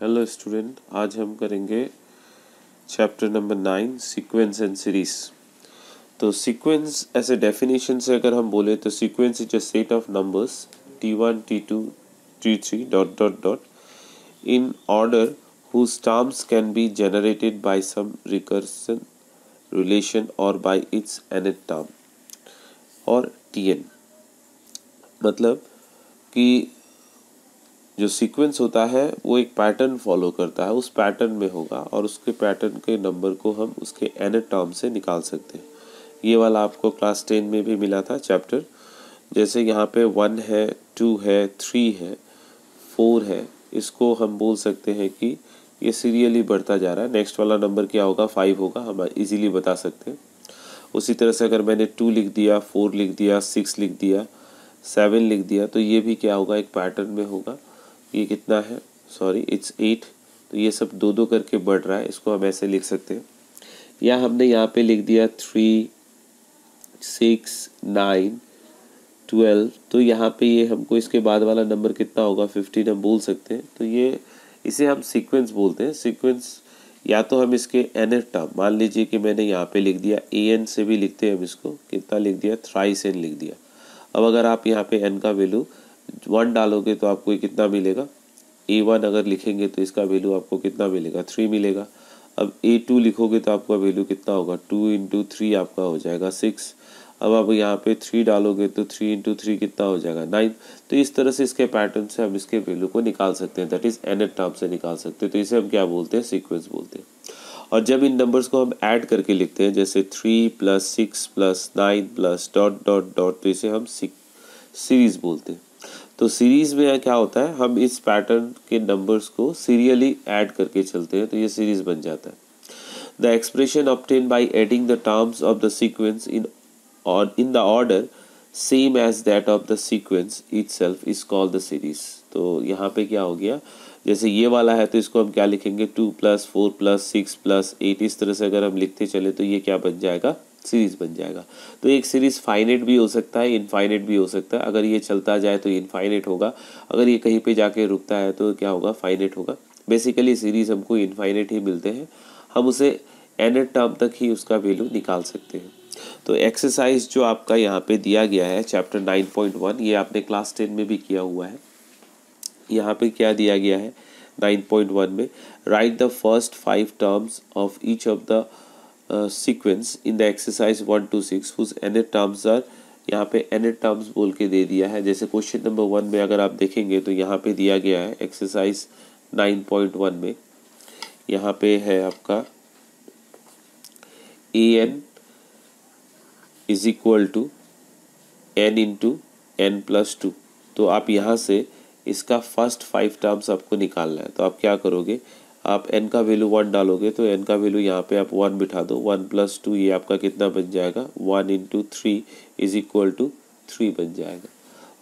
Hello student आज हम करेंगे chapter number nine sequence and series तो सीक्वेंस ऐसे डेफिनेशन से अगर हम बोले तो sequence is a set of numbers T one T two T three dot dot dot in order whose terms can be generated by some recursion, relation or by its nth term और tn मतलब कि जो sequence होता है, वो एक pattern follow करता है, उस पैटर्न में होगा और उसके पैटर्न के नंबर को हम उसके एन टर्म से निकाल सकते हैं। ये वाला आपको क्लास टेन में भी मिला था चैप्टर जैसे यहाँ पे वन है टू है थ्री है फोर है, इसको हम बोल सकते हैं कि ये सीरियली बढ़ता जा रहा है। नेक्स्ट वाला नंबर क्या होगा? फाइव होगा, हम इजीली बता सकते हैं। उसी तरह से अगर मैंने टू लिख दिया फोर लिख दिया सिक्स लिख दिया सेवन लिख दिया तो ये भी क्या होगा? एक पैटर्न में होगा। ये कितना है? सॉरी इट्स एट तो ये सब दो दो करके बढ़ रहा है, इसको हम ऐसे लिख सकते हैं। या हमने यहाँ पे लिख दिया थ्री सिक्स नाइन ट्वेल्व तो यहाँ पे ये हमको इसके बाद वाला नंबर कितना होगा? फिफ्टीन हम बोल सकते हैं। तो ये, इसे हम सीक्वेंस बोलते हैं। सीक्वेंस या तो हम इसके एन एफ़ टर्म मान लीजिए कि मैंने यहाँ पे लिख दिया ए एन से भी लिखते हैं हम इसको। कितना लिख दिया? थ्राइस एन लिख दिया। अब अगर आप यहाँ पे एन का वैल्यू वन डालोगे तो आपको कितना मिलेगा? ए वन अगर लिखेंगे तो इसका वैल्यू आपको कितना मिलेगा? थ्री मिलेगा। अब ए टू लिखोगे तो आपका वैल्यू कितना होगा? टू इंटू थ्री आपका हो जाएगा सिक्स अब आप यहाँ पे थ्री डालोगे तो थ्री इंटू थ्री कितना हो जाएगा? नाइन तो इस तरह से इसके पैटर्न से हम इसके वैल्यू को निकाल सकते हैं। That is n th term से निकाल सकते हैं। तो इसे हम क्या बोलते हैं? सीक्वेंस बोलते हैं। और जब इन नंबर्स को हम ऐड करके लिखते हैं, जैसे three plus six plus nine plus dot dot dot तो इसे हम सीरीज़ बोलते हैं। तो सीरीज़ में क्या होता है, हम इस पैटर्न के नंबर्स को सीरियली ऐड करके चलते हैं तो ये सीरीज़ बन जाता है। The expression obtained by adding the terms of the sequence in in the order same as that of the sequence itself is called the series तो यहाँ पे क्या हो गया, जैसे ये वाला है तो इसको हम क्या लिखेंगे? Two plus four plus six plus eight इस तरह से अगर हम लिखते चले तो ये क्या बन जाएगा? सीरीज़ बन जाएगा। तो एक सीरीज़ फाइनेट भी हो सकता है इनफाइनेट भी हो सकता है। अगर ये चलता जाए तो इनफाइनेट होगा। अगर ये कहीं पे जाके रुकता है तो क्या होगा? फाइनेट होगा। बेसिकली सीरीज़ हमको इनफाइनेट ही मिलते हैं। हम उसे एन टर्म तक ही उसका वैल्यू निकाल सकते हैं। तो एक्सरसाइज जो आपका यहाँ पे दिया गया है चैप्टर नाइन पॉइंट वन ये आपने क्लास टेन में भी किया हुआ है। यहाँ पे क्या दिया गया है? नाइन पॉइंट वन में write the first five terms of each of the sequence in the exercise one two six whose n terms are यहाँ पे एन टर्म्स बोल के दे दिया है। जैसे क्वेश्चन नंबर वन में अगर आप देखेंगे तो यहाँ पे दिया गया है एक्सरसाइज नाइन पॉइंट वन में। यहाँ पे है आपका a n is equal to n into n plus two तो आप यहाँ से इसका फ़र्स्ट फाइव टर्म्स आपको निकालना है। तो आप क्या करोगे? आप एन का वैल्यू वन डालोगे तो एन का वैल्यू यहाँ पे आप वन बिठा दो। वन प्लस टू ये आपका कितना बन जाएगा? One into three is equal to three बन जाएगा।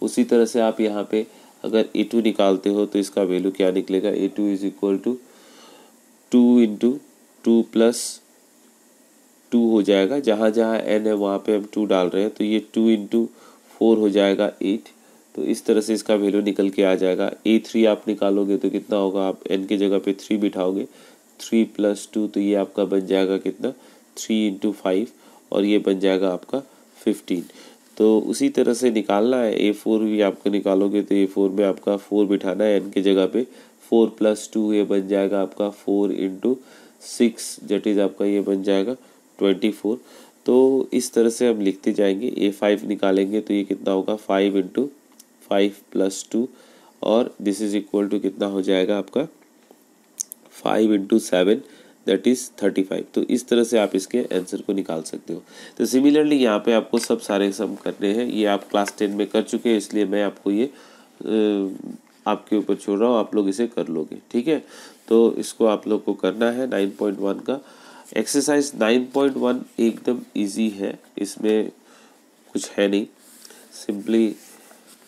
उसी तरह से आप यहाँ पे अगर ए टू निकालते हो तो इसका वैल्यू क्या निकलेगा? A two is equal to two into two plus two हो जाएगा। जहाँ जहाँ एन है, वहाँ पे हम टू डाल रहे हैं तो ये टू इंटू फोर हो जाएगा एट तो इस तरह से इसका वैल्यू निकल के आ जाएगा। ए थ्री आप निकालोगे तो कितना होगा? आप एन की जगह पे थ्री बिठाओगे। थ्री प्लस टू तो ये आपका बन जाएगा कितना? थ्री इंटू फाइव और ये बन जाएगा आपका फिफ्टीन तो उसी तरह से निकालना है। ए फोर भी आपको निकालोगे तो ए फोर में आपका फोर बिठाना है। एन की जगह पे फोर प्लस टू ये बन जाएगा आपका four into six that is आपका ये बन जाएगा ट्वेंटी फोर तो इस तरह से हम लिखते जाएँगे। ए फाइव निकालेंगे तो ये कितना होगा? Five into five plus two और दिस इज़ इक्वल टू कितना हो जाएगा आपका five into seven that is thirty five तो इस तरह से आप इसके आंसर को निकाल सकते हो। तो सिमिलरली यहाँ पे आपको सब सारे सम करने हैं। ये आप क्लास टेन में कर चुके हैं, इसलिए मैं आपको ये आपके ऊपर छोड़ रहा हूँ। आप लोग इसे कर लोगे, ठीक है? तो इसको आप लोग को करना है नाइन पॉइंट वन का। एक्सरसाइज नाइन पॉइंट वन एकदम ईजी है। इसमें कुछ है नहीं। सिंपली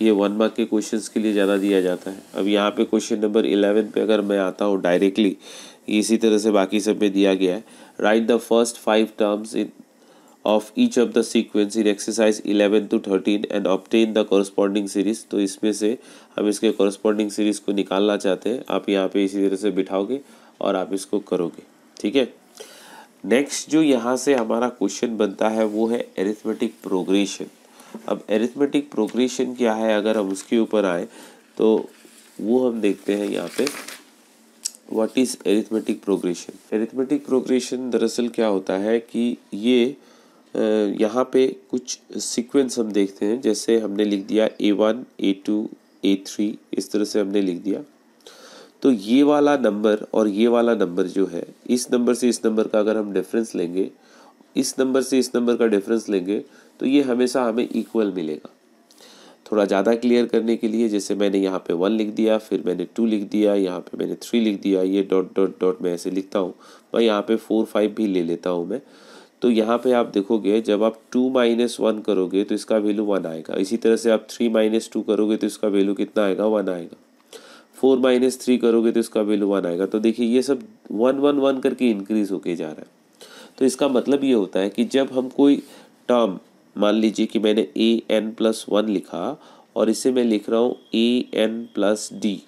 ये वन मार्क के क्वेश्चंस के लिए ज़्यादा दिया जाता है। अब यहाँ पे क्वेश्चन नंबर इलेवन पे अगर मैं आता हूँ डायरेक्टली इसी तरह से बाकी सब में दिया गया है। Write the first five terms in of each of the sequence in exercise 11 to 13 and obtain the corresponding series तो इसमें से हम इसके कॉरस्पॉन्डिंग सीरीज़ को निकालना चाहते हैं। आप यहाँ पे इसी तरह से बिठाओगे और आप इसको करोगे। ठीक है? नेक्स्ट जो यहाँ से हमारा क्वेश्चन बनता है वो है एरिथमेटिक प्रोग्रेशन अब एरिथमेटिक प्रोग्रेशन क्या है? अगर हम उसके ऊपर आए तो वो हम देखते हैं यहाँ पे what is arithmetic progression arithmetic progression दरअसल क्या होता है कि ये यहाँ पे कुछ सीक्वेंस हम देखते हैं, जैसे हमने लिख दिया a one a two a three इस तरह से हमने लिख दिया। तो ये वाला नंबर और ये वाला नंबर जो है, इस नंबर से इस नंबर का अगर हम डिफरेंस लेंगे, इस नंबर से इस नंबर का डिफरेंस लेंगे तो ये हमेशा हमें इक्वल मिलेगा। थोड़ा ज़्यादा क्लियर करने के लिए जैसे मैंने यहाँ पे वन लिख दिया, फिर मैंने टू लिख दिया, यहाँ पे मैंने थ्री लिख दिया, ये डॉट डॉट डॉट मैं ऐसे लिखता हूँ। मैं यहाँ पे फोर फाइव भी ले लेता हूँ मैं। तो यहाँ पे आप देखोगे, जब आप टू माइनस वन करोगे तो इसका वैल्यू वन आएगा। इसी तरह से आप थ्री माइनस टू करोगे तो इसका वैल्यू कितना आएगा? वन आएगा। फोर माइनस थ्री करोगे तो इसका वैल्यू वन आएगा। तो देखिए, ये सब वन वन वन करके इंक्रीज होके जा रहा है। तो इसका मतलब ये होता है कि जब हम कोई टर्म मान लीजिए कि मैंने ए एन प्लस वन लिखा और इसे मैं लिख रहा हूँ ए एन प्लस डी।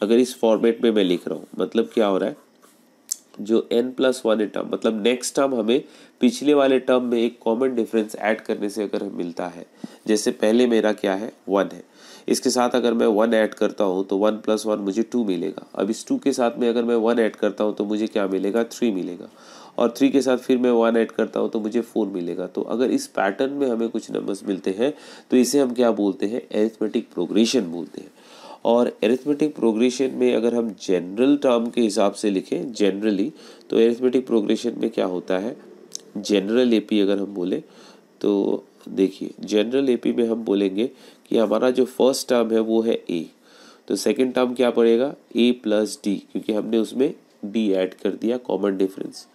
अगर इस फॉर्मेट में मैं लिख रहा हूँ मतलब क्या हो रहा है? जो एन प्लस वन टर्म मतलब नेक्स्ट टर्म हमें पिछले वाले टर्म में एक कॉमन डिफरेंस ऐड करने से अगर मिलता है, जैसे पहले मेरा क्या है? वन है। इसके साथ अगर मैं वन ऐड करता हूँ तो वन प्लस वन मुझे टू मिलेगा। अब इस टू के साथ में अगर मैं वन ऐड करता हूँ तो मुझे क्या मिलेगा? थ्री मिलेगा। और थ्री के साथ फिर मैं वन ऐड करता हूँ तो मुझे फोर मिलेगा। तो अगर इस पैटर्न में हमें कुछ नंबर्स मिलते हैं तो इसे हम क्या बोलते हैं? एरिथमेटिक प्रोग्रेशन बोलते हैं। और एरिथमेटिक प्रोग्रेशन में अगर हम जनरल टर्म के हिसाब से लिखें जनरली तो एरिथमेटिक प्रोग्रेशन में क्या होता है? जनरल एपी अगर हम बोले तो देखिए जनरल एपी में हम बोलेंगे कि हमारा जो फ़र्स्ट टर्म है, वो है ए तो सेकंड टर्म क्या पड़ेगा? ए प्लस डी क्योंकि हमने उसमें डी ऐड कर दिया कॉमन डिफरेंस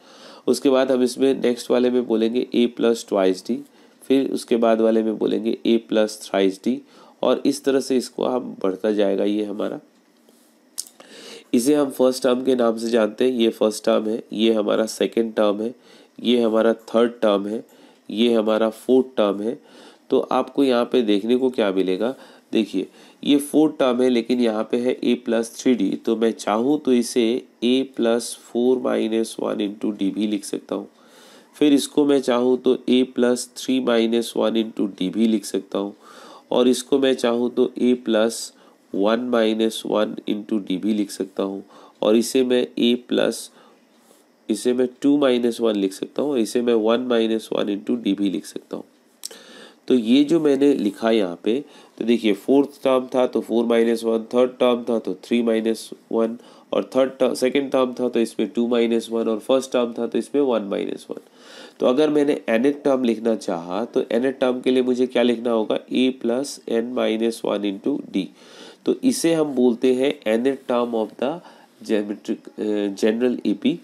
उसके बाद हम इसमें नेक्स्ट वाले में बोलेंगे ए प्लस ट्वाइस डी फिर उसके बाद वाले में बोलेंगे ए प्लस थ्राइस डी और इस तरह से इसको हम बढ़ता जाएगा ये हमारा। इसे हम फ़र्स्ट टर्म के नाम से जानते हैं, ये फ़र्स्ट टर्म है, ये हमारा सेकेंड टर्म है, ये हमारा थर्ड टर्म है, ये हमारा फोर्थ टर्म है। तो आपको यहाँ पे देखने को क्या मिलेगा? देखिए ये फोर्थ टर्म है, लेकिन यहाँ पे है ए प्लस थ्री डी तो मैं चाहूँ तो इसे a plus four minus one into d भी लिख सकता हूँ। फिर इसको मैं चाहूँ तो a plus three minus one into d भी लिख सकता हूँ, और इसको मैं चाहूँ तो a plus one minus one into d भी लिख सकता हूँ, और इसे मैं ए प्लस इसे मैं टू माइनस वन लिख सकता हूँ इसे मैं one minus one into d भी लिख सकता हूँ। तो ये जो मैंने लिखा यहाँ पे तो देखिए फोर्थ टर्म था तो four minus one third term था तो थ्री माइनस वन और थर्ड सेकेंड टर्म था तो इसमें टू माइनस वन और फ़र्स्ट टर्म था तो इसमें वन माइनस वन तो अगर मैंने एन टर्म लिखना चाहा तो एन टर्म के लिए मुझे क्या लिखना होगा? A plus n minus one into d तो इसे हम बोलते हैं n term of the geometric general AP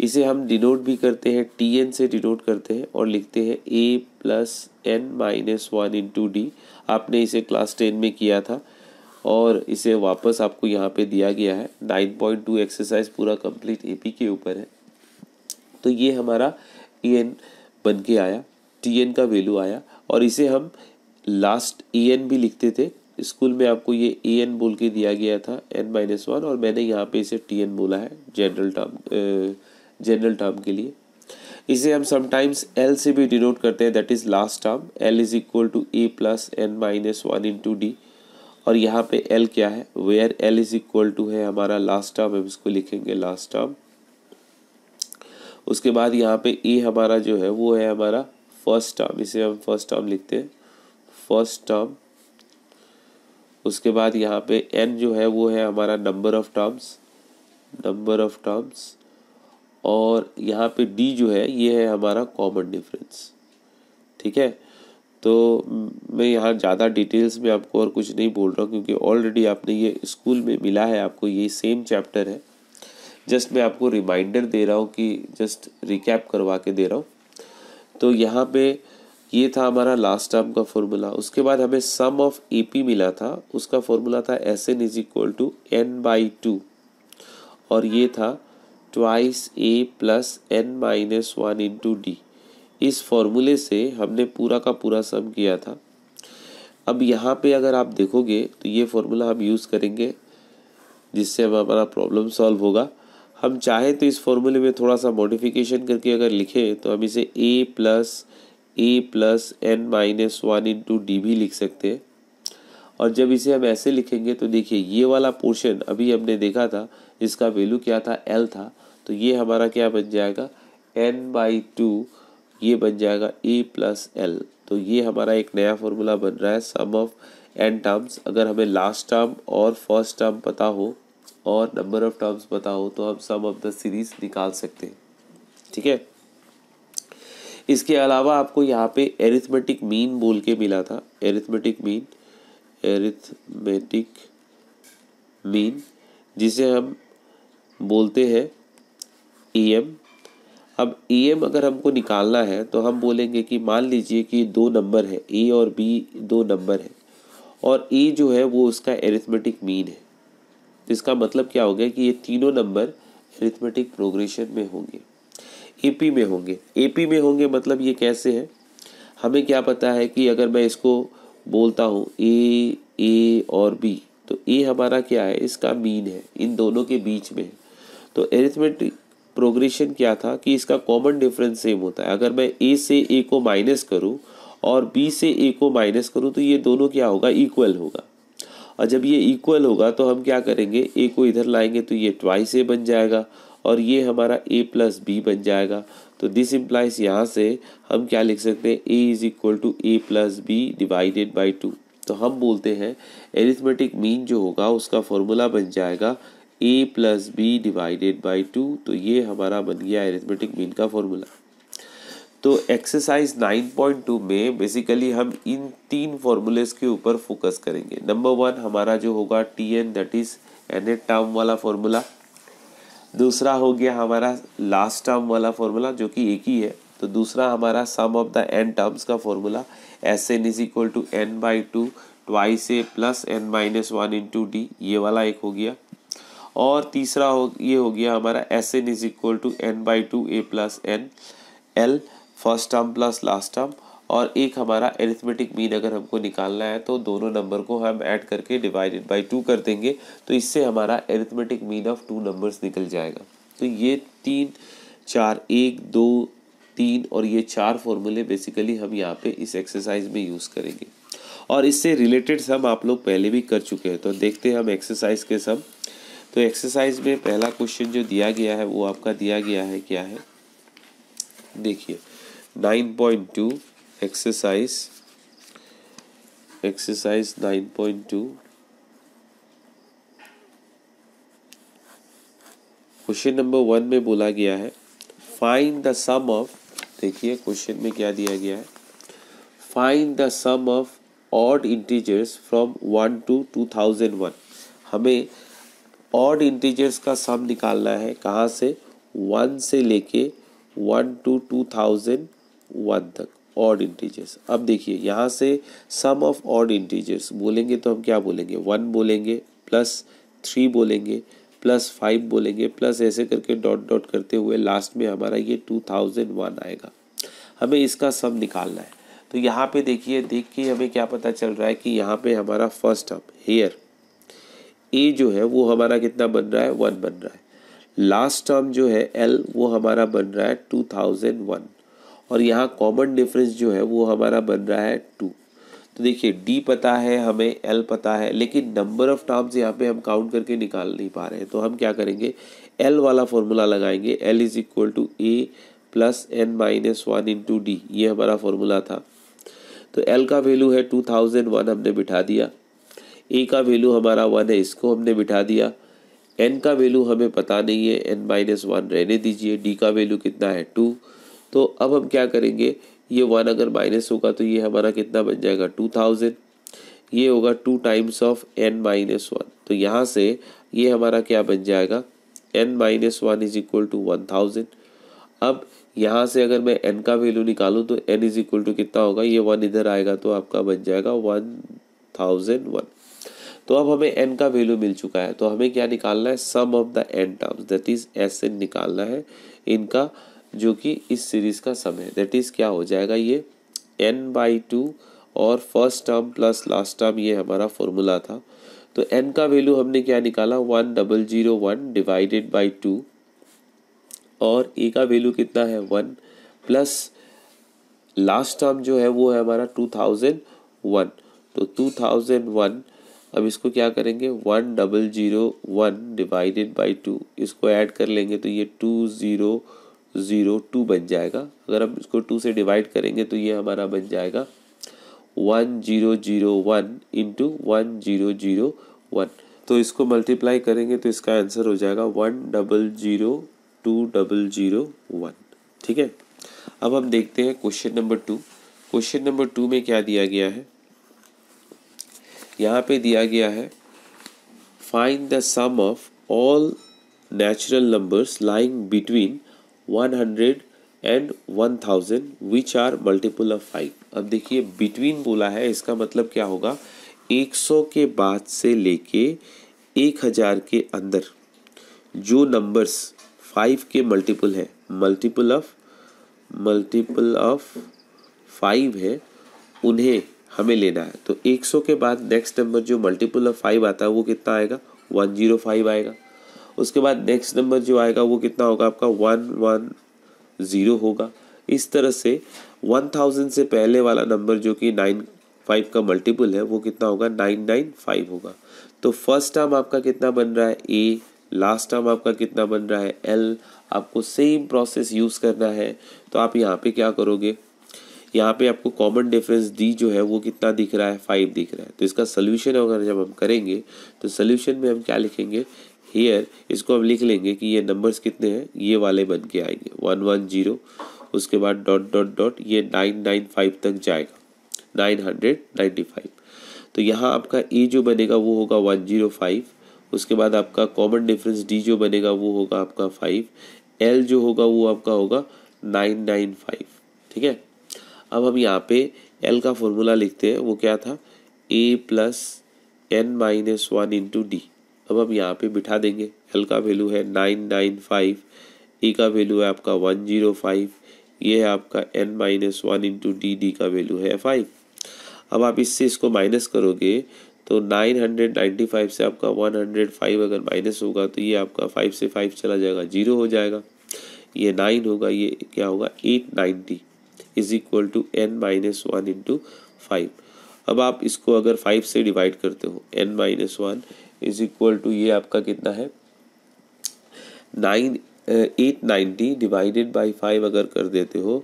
इसे हम डिनोट भी करते हैं टी एन से डिनोट करते हैं और लिखते हैं a plus n minus one into d आपने इसे क्लास टेन में किया था, और इसे वापस आपको यहाँ पे दिया गया है। नाइन पॉइंट टू एक्सरसाइज पूरा कंप्लीट एपी के ऊपर है। तो ये हमारा ई एन बन के आया टी एन का वैल्यू आया, और इसे हम लास्ट ई एन भी लिखते थे। स्कूल में आपको ये ए एन बोल के दिया गया था एन माइनस वन और मैंने यहाँ पे इसे टी एन बोला है जनरल टर्म जनरल टर्म के लिए। इसे हम समटाइम्स एल से भी डिनोट करते हैं that is last term l is equal to a plus n minus one in two d और यहाँ पे एल क्या है? Where l is equal to है हमारा लास्ट टर्म हम इसको लिखेंगे लास्ट टर्म उसके बाद यहाँ पे ए हमारा जो है, वो है हमारा फ़र्स्ट टर्म इसे हम फ़र्स्ट टर्म लिखते हैं. फ़र्स्ट टर्म उसके बाद यहाँ पे एन जो है, वो है हमारा number of terms number of terms और यहाँ पे डी जो है, ये है हमारा कॉमन डिफरेंस ठीक है? तो मैं यहाँ ज़्यादा डिटेल्स में आपको और कुछ नहीं बोल रहा हूँ, क्योंकि ऑलरेडी आपने ये स्कूल में मिला है, आपको ये सेम चैप्टर है. जस्ट मैं आपको रिमाइंडर दे रहा हूँ कि जस्ट रिकैप करवा के दे रहा हूँ. तो यहाँ पे ये था हमारा लास्ट टर्म का फॉर्मूला उसके बाद हमें सम ऑफ़ ए पी मिला था. उसका फॉर्मूला था s n is equal to n by two और ये था twice a plus n minus one into d इस फॉर्मूले से हमने पूरा का पूरा सम किया था। अब यहाँ पे अगर आप देखोगे तो ये फॉर्मूला हम यूज़ करेंगे, जिससे हम हमारा प्रॉब्लम सॉल्व होगा। हम चाहे तो इस फॉर्मूले में थोड़ा सा मॉडिफिकेशन करके अगर लिखें तो हम इसे a plus a plus n minus one into d भी लिख सकते हैं। और जब इसे हम ऐसे लिखेंगे तो देखिए, ये वाला पोर्शन अभी हमने देखा था, इसका वैल्यू क्या था? एल था। तो ये हमारा क्या बन जाएगा? एन बाई टू ये बन जाएगा ए प्लस एल तो ये हमारा एक नया फॉर्मूला बन रहा है सम ऑफ़ एन टर्म्स अगर हमें लास्ट टर्म और फ़र्स्ट टर्म पता हो और नंबर ऑफ़ टर्म्स पता हो तो हम सम ऑफ़ द सीरीज़ निकाल सकते हैं। ठीक है? इसके अलावा आपको यहाँ पे एरिथमेटिक मीन बोल के मिला था। एरिथमेटिक मीन एरिथमेटिक मीन जिसे हम बोलते हैं ई एम अब ई एम अगर हमको निकालना है तो हम बोलेंगे कि मान लीजिए कि दो नंबर है ए और बी दो नंबर है, और ए जो है वो उसका एरिथमेटिक मीन है। तो इसका मतलब क्या हो गया कि ये तीनों नंबर एरिथमेटिक प्रोग्रेशन में होंगे एपी में होंगे। एपी में होंगे मतलब ये कैसे है? हमें क्या पता है कि अगर मैं इसको बोलता हूँ ए ए और बी तो ए हमारा क्या है? इसका मीन है, इन दोनों के बीच में। तो एरिथमेटिक प्रोग्रेशन क्या था कि इसका कॉमन डिफरेंस सेम होता है। अगर मैं ए से ए को माइनस करूँ और बी से ए को माइनस करूँ तो ये दोनों क्या होगा? इक्वल होगा। और जब ये इक्वल होगा तो हम क्या करेंगे? ए को इधर लाएँगे तो ये ट्वाइस ए बन जाएगा और ये हमारा ए प्लस बी बन जाएगा। तो दिस इम्प्लाइज यहाँ से हम क्या लिख सकते हैं? A is equal to a plus b divided by two तो हम बोलते हैं एरिथमेटिक मीन जो होगा, उसका फॉर्मूला बन जाएगा a plus b divided by two तो ये हमारा बन गया एरिथमेटिक मीन का फॉर्मूला तो एक्सरसाइज 9.2 में बेसिकली हम इन तीन फॉर्मूलेस के ऊपर फोकस करेंगे. नंबर वन हमारा जो होगा t n that is n term वाला फॉर्मूला दूसरा हो गया हमारा लास्ट टर्म वाला फॉर्मूला जो कि एक ही है. तो दूसरा हमारा sum of the n terms का formula s n is equal to n by two twice a plus n minus one into d ये वाला एक हो गया. और तीसरा हो, ये हो गया हमारा s n is equal to n by two a plus n l first term plus last term और एक हमारा एरिथमेटिक मीन अगर हमको निकालना है तो दोनों नंबर को हम ऐड करके डिवाइडेड बाई टू कर देंगे तो इससे हमारा arithmetic mean of two numbers निकल जाएगा। तो ये तीन, चार, एक, दो, तीन और ये चार फॉर्मूले बेसिकली हम यहाँ पे इस एक्सरसाइज में यूज़ करेंगे। और इससे रिलेटेड सम आप लोग पहले भी कर चुके हैं तो देखते हैं हम एक्सरसाइज के सम तो एक्सरसाइज में पहला क्वेश्चन जो दिया गया है, वो आपका दिया गया है क्या है? देखिए nine point two exercise exercise nine point two question number one में बोला गया है फाइंड द सम ऑफ़ देखिए क्वेश्चन में क्या दिया गया है? Find the sum of odd integers from one to two thousand one हमें ऑड इंटीजर्स का सम निकालना है। कहाँ से? वन से लेके one to two thousand one तक। ऑड इंटीजर्स अब देखिए, यहाँ से सम ऑफ़ ऑड इंटीजर्स बोलेंगे तो हम क्या बोलेंगे? वन बोलेंगे प्लस थ्री बोलेंगे प्लस फाइव बोलेंगे प्लस ऐसे करके डॉट डॉट करते हुए लास्ट में हमारा ये टू थाउज़ेंड वन आएगा। हमें इसका सम निकालना है। तो यहाँ पे देखिए, देख के हमें क्या पता चल रहा है कि यहाँ पे हमारा फ़र्स्ट टर्म हेयर ए जो है, वो हमारा कितना बन रहा है? वन बन रहा है। लास्ट टर्म जो है एल वो हमारा बन रहा है टू थाउज़ेंड वन और यहाँ कॉमन डिफरेंस जो है, वो हमारा बन रहा है टू तो देखिए डी पता है, हमें एल पता है, लेकिन नंबर ऑफ़ टर्म्स यहाँ पे हम काउंट करके निकाल नहीं पा रहे हैं। तो हम क्या करेंगे? एल वाला फॉर्मूला लगाएँगे। L is equal to a plus n minus one into d ये हमारा फॉर्मूला था। तो एल का वैल्यू है टू थाउज़ेंड वन हमने बिठा दिया। ए का वैल्यू हमारा वन है, इसको हमने बिठा दिया। एन का वैल्यू हमें पता नहीं है एन माइनस वन रहने दीजिए। डी का वैल्यू कितना है? टू तो अब हम क्या करेंगे? ये वन अगर माइनस होगा तो ये हमारा कितना बन जाएगा? टू थाउज़ेंड ये होगा two times of n minus one तो यहाँ से ये हमारा क्या बन जाएगा? N minus one is equal to one thousand अब यहाँ से अगर मैं एन का वैल्यू निकालूँ तो एन इज़ इक्वल टू कितना होगा? ये वन इधर आएगा तो आपका बन जाएगा वन थाउज़ेंड वन तो अब हमें एन का वैल्यू मिल चुका है। तो हमें क्या निकालना है? Sum of the n terms that is s n निकालना है इनका, जो कि इस सीरीज़ का सम है। दैट इज़ क्या हो जाएगा ये? एन बाई टू और first term plus last term ये हमारा फॉर्मूला था। तो एन का वैल्यू हमने क्या निकाला? One double zero one divided by two और ए का वैल्यू कितना है? वन प्लस लास्ट टर्म जो है वो है हमारा टू थाउज़ेंड वन तो टू थाउज़ेंड वन अब इसको क्या करेंगे? One double zero one divided by two, इसको ऐड कर लेंगे तो ये टू ज़ीरो ज़ीरो टू बन जाएगा। अगर हम इसको टू से डिवाइड करेंगे तो ये हमारा बन जाएगा one zero zero one into one zero zero one. तो इसको मल्टीप्लाई करेंगे तो इसका आंसर हो जाएगा one double zero two double zero one. ठीक है? अब हम देखते हैं question number two. Question number two में क्या दिया गया है? यहाँ पे दिया गया है find the sum of all natural numbers lying between 100 and 1000 which are multiple of five अब देखिए बिटवीन बोला है, इसका मतलब क्या होगा? 100 के बाद से लेके 1000 के अंदर जो नंबर्स फाइव के मल्टीपल है multiple of multiple of five है, उन्हें हमें लेना है। तो 100 के बाद नेक्स्ट नंबर जो मल्टीपल ऑफ़ फाइव आता है, वो कितना आएगा? 105 आएगा। उसके बाद नेक्स्ट नंबर जो आएगा, वो कितना होगा आपका? वन वन ज़ीरो होगा। इस तरह से वन थाउज़ेंड से पहले वाला नंबर जो कि नाइन फाइव का मल्टीपल है, वो कितना होगा? नाइन नाइन फाइव होगा। तो फ़र्स्ट टर्म आपका कितना बन रहा है? ए लास्ट टर्म आपका कितना बन रहा है? एल आपको सेम प्रोसेस यूज़ करना है। तो आप यहाँ पे क्या करोगे? यहाँ पे आपको कॉमन डिफरेंस डी जो है वो कितना दिख रहा है? फाइव दिख रहा है। तो इसका सोल्यूशन अगर जब हम करेंगे तो सोल्यूशन में हम क्या लिखेंगे? हेयर इसको हम लिख लेंगे कि ये नंबर्स कितने हैं? ये वाले बन के आएँगे। वन वन ज़ीरो उसके बाद डॉट डॉट डॉट ये नाइन नाइन फाइव तक जाएगा। नाइन हंड्रेड नाइन्टी फाइव तो यहाँ आपका ए जो बनेगा वो होगा वन ज़ीरो फाइव उसके बाद आपका कॉमन डिफरेंस डी जो बनेगा वो होगा आपका फाइव एल जो होगा वो आपका होगा नाइन नाइन फाइव ठीक है? अब हम यहाँ पे एल का फॉर्मूला लिखते हैं, वो क्या था? A plus n minus one into d अब हम यहाँ पे बिठा देंगे। एल का वैल्यू है नाइन नाइन फाइव ए का वैल्यू है आपका वन ज़ीरो फाइव ये है आपका n minus one into d d का वैल्यू है फाइव अब आप इससे इसको माइनस करोगे तो नाइन हंड्रेड नाइन्टी फाइव से आपका वन हंड्रेड फाइव अगर माइनस होगा तो ये आपका फाइव से फाइव चला जाएगा ज़ीरो हो जाएगा। ये नाइन होगा, ये क्या होगा? Eight ninety is equal to n minus one into five अब आप इसको अगर फाइव से डिवाइड करते हो n minus one is equal to ये आपका कितना है? Nine eight ninety divided by five अगर कर देते हो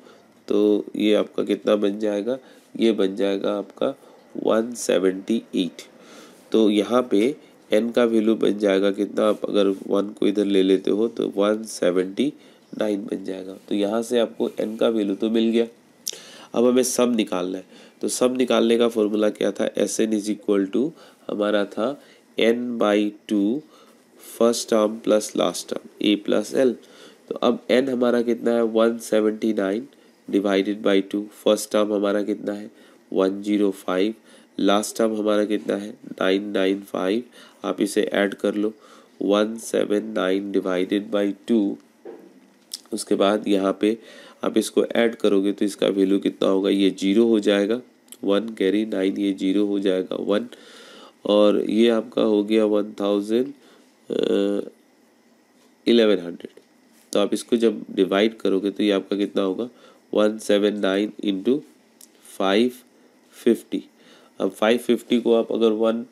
तो ये आपका कितना बन जाएगा? ये बन जाएगा आपका वन सेवेंटी एट तो यहाँ पे एन का वैल्यू बन जाएगा कितना? आप अगर वन को इधर ले लेते हो तो वन सेवेंटी नाइन बन जाएगा। तो यहाँ से आपको एन का वैल्यू तो मिल गया। अब हमें सम निकालना है। तो सम निकालने का फॉर्मूला क्या था? S n is equal to हमारा था n by two first term plus last term a plus l तो अब एन हमारा कितना है? One seventy nine divided by two first term हमारा कितना है? One zero five last term हमारा कितना है? नाइन नाइन फाइव आप इसे ऐड कर लो। One seven nine divided by two उसके बाद यहाँ पे आप इसको ऐड करोगे तो इसका वैल्यू कितना होगा? ये ज़ीरो हो जाएगा। वन कैरी नाइन ये ज़ीरो हो जाएगा। वन और ये आपका हो गया वन थाउज़ेंड इलेवन हंड्रेड तो आप इसको जब डिवाइड करोगे तो ये आपका कितना होगा? One seven nine into five fifty अब फाइव फिफ्टी को आप अगर वन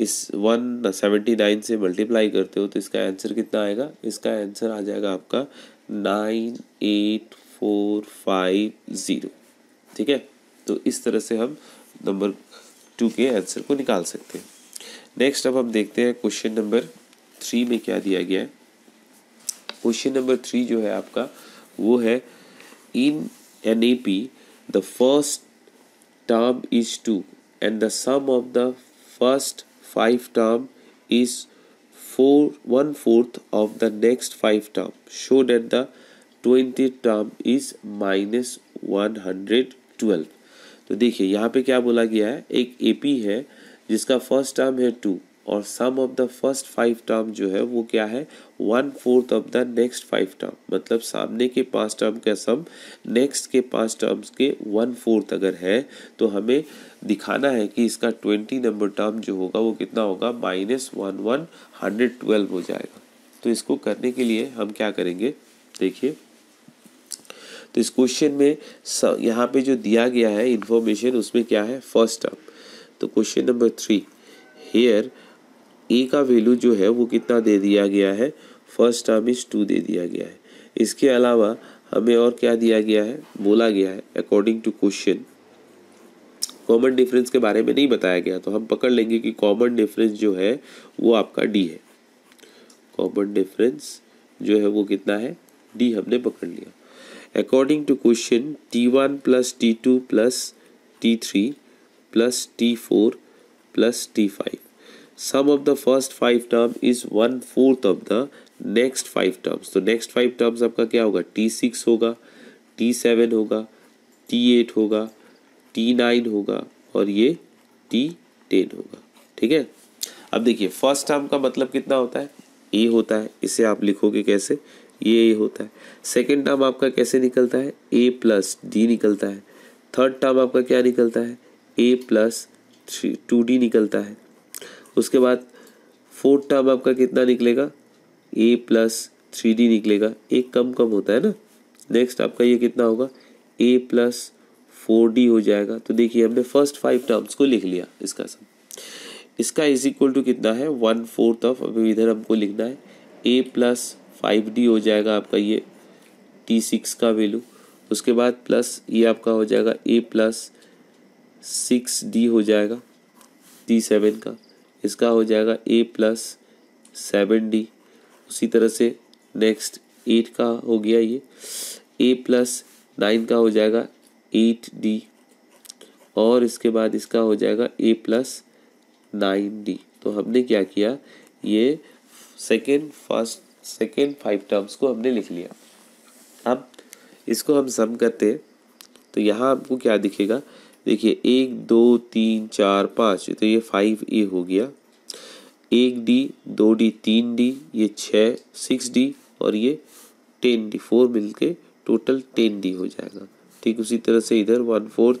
इस वन सेवेंटी नाइन से मल्टीप्लाई करते हो तो इसका आंसर कितना आएगा? इसका आंसर आ जाएगा आपका nine eight four five zero. ठीक है? तो इस तरह से हम नंबर टू के आंसर को निकाल सकते हैं। नेक्स्ट अब हम देखते हैं क्वेश्चन नंबर थ्री में क्या दिया गया है। क्वेश्चन नंबर थ्री जो है आपका, वो है in an A P the first term is two and the sum of the first five term is four one fourth of the next five term. Show that the twenty term is minus one hundred twelve तो देखिए, यहाँ पे क्या बोला गया है एक AP है, जिसका फ़र्स्ट टर्म है टू और sum of the first five term जो है, वो क्या है? One fourth of the next five term मतलब सामने के पाँच टर्म का सम नेक्स्ट के पाँच टर्म्स के वन फोर्थ अगर है तो हमें दिखाना है कि इसका ट्वेंटी नंबर टर्म जो होगा, वो कितना होगा? Minus one one hundred twelve हो जाएगा। तो इसको करने के लिए हम क्या करेंगे? देखिए। तो इस क्वेश्चन में यहाँ पे जो दिया गया है इन्फॉर्मेशन उसमें क्या है? फ़र्स्ट टर्म तो question number three here a का वैल्यू जो है वो कितना दे दिया गया है? फ़र्स्ट टर्म इज़ टू दे दिया गया है। इसके अलावा हमें और क्या दिया गया है? बोला गया है according to question common difference के बारे में नहीं बताया गया तो हम पकड़ लेंगे कि कॉमन डिफरेंस जो है वो आपका डी है। कॉमन डिफरेंस जो है वो कितना है? डी हमने पकड़ लिया। According to question t one plus t two plus t three plus t four plus t five sum of the first five term is one fourth of the next five terms तो next five terms आपका क्या होगा? T six होगा t seven होगा t eight होगा t nine होगा और ये टी टेन होगा। ठीक है? अब देखिए फ़र्स्ट टर्म का मतलब कितना होता है? ए होता है। इसे आप लिखोगे कैसे? ये ए होता है। सेकेंड टर्म आपका कैसे निकलता है? ए प्लस डी निकलता है। थर्ड टर्म आपका क्या निकलता है? A plus three two d निकलता है। उसके बाद फोर्थ टर्म आपका कितना निकलेगा? ए प्लस थ्री डी निकलेगा। एक कम कम होता है ना? नेक्स्ट आपका ये कितना होगा? ए प्लस फोर डी हो जाएगा। तो देखिए, हमने फ़र्स्ट फाइव टर्म्स को लिख लिया इसका सब इसका इज़ इक्वल टू कितना है? वन फोर्थ ऑफ़ अभी इधर हमको लिखना है। ए प्लस फाइव डी हो जाएगा आपका ये टी सिक्स का वैल्यू उसके बाद प्लस ये आपका हो जाएगा। ए प्लस सिक्स डी हो जाएगा टी सेवन का। इसका हो जाएगा ए प्लस सेवन डी उसी तरह से नेक्स्ट एट का हो गया ये। ए प्लस नाइन का हो जाएगा एट डी और इसके बाद इसका हो जाएगा ए प्लस नाइन डी तो हमने क्या किया? ये second first second five terms को हमने लिख लिया। अब इसको हम सम करते हैं। तो यहाँ आपको क्या दिखेगा? देखिए, एक, दो, तीन, चार, पाँच तो ये फाइव ए हो गया। एक डी दो डी तीन डी ये छः सिक्स डी और ये टेन डी फोर मिल के टोटल टेन डी हो जाएगा। ठीक, उसी तरह से इधर वन फोर्थ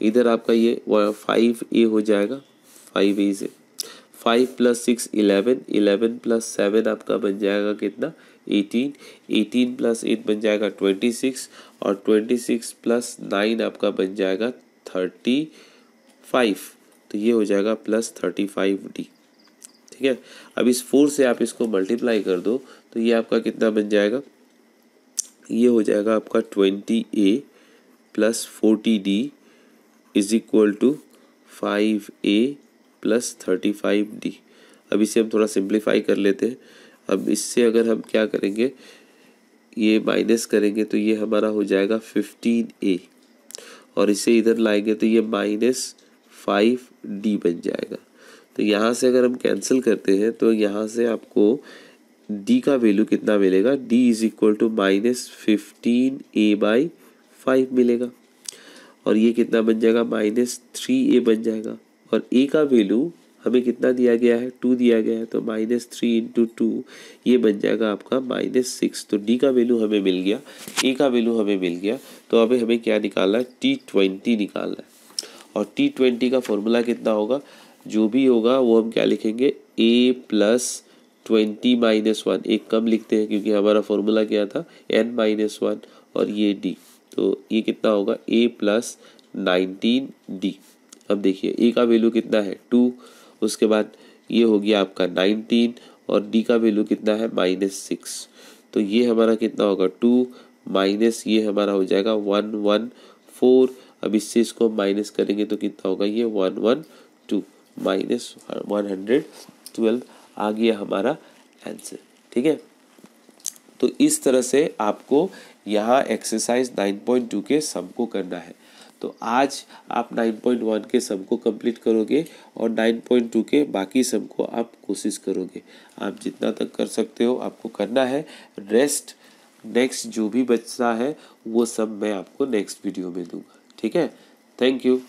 इधर आपका ये फाइव ए हो जाएगा फाइव ए से। Five plus six eleven eleven plus seven आपका बन जाएगा कितना? एटीन एटीन प्लस एट बन जाएगा ट्वेंटी सिक्स और ट्वेंटी सिक्स प्लस नाइन आपका बन जाएगा थर्टी फाइव तो ये हो जाएगा प्लस थर्टी फाइव डी। ठीक है? अब इस फोर से आप इसको मल्टीप्लाई कर दो तो ये आपका कितना बन जाएगा? ये हो जाएगा आपका twenty a plus forty d is equal to five a plus thirty five d. अब इसे हम थोड़ा सिंप्लीफाई कर लेते हैं। अब इससे अगर हम क्या करेंगे, ये माइनस करेंगे तो ये हमारा हो जाएगा फिफ्टीन ए। और इसे इधर लाएँगे तो ये माइनस फाइव डी बन जाएगा। तो यहाँ से अगर हम कैंसिल करते हैं तो यहाँ से आपको डी का वैल्यू कितना मिलेगा? D is equal to minus fifteen a by five मिलेगा। और ये कितना बन जाएगा? माइनस थ्री ए बन जाएगा। और ए का वैल्यू हमें कितना दिया गया है? टू दिया गया है तो माइनस थ्री इंटू टू, ये बन जाएगा आपका माइनस सिक्स। तो डी का वैल्यू हमें मिल गया, ए का वैल्यू हमें मिल गया तो अभी हमें क्या निकालना है? टी ट्वेंटी निकालना है। और टी ट्वेंटी का फॉर्मूला कितना होगा? जो भी होगा, वो हम क्या लिखेंगे? A plus twenty minus one. एक कम लिखते हैं, क्योंकि हमारा फॉर्मूला क्या था? एन माइनस वन और ये डी। तो ये कितना होगा? A plus nineteen d. अब देखिए, ए का वैल्यू कितना है? टू। उसके बाद ये हो गया आपका नाइनटीन और डी का वैल्यू कितना है? Minus six. तो ये हमारा कितना होगा? टू माइनस ये हमारा हो जाएगा वन वन, फोर। अब इससे इसको माइनस करेंगे तो कितना होगा? ये one one, two. Minus one hundred twelve. आ गया हमारा आंसर ठीक है? तो इस तरह से आपको यहाँ एक्सरसाइज 9.2 के सम को करना है। तो आज आप 9.1 के सबको कंप्लीट करोगे और 9.2 के बाकी सबको आप कोशिश करोगे। आप जितना तक कर सकते हो, आपको करना है। रेस्ट नेक्स्ट जो भी बचता है, वो सब मैं आपको नेक्स्ट वीडियो में दूँगा। ठीक है? Thank you